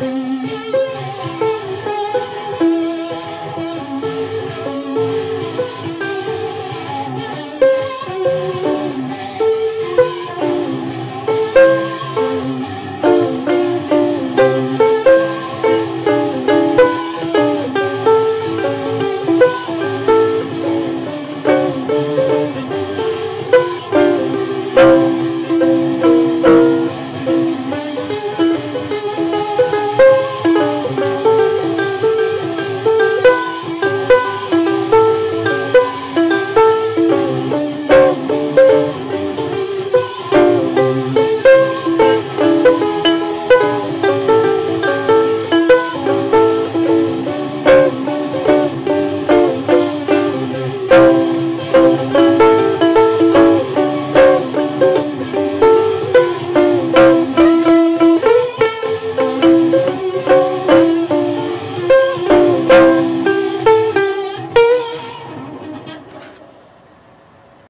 you.